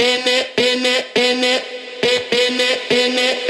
in it, in it, in it, in it, in it.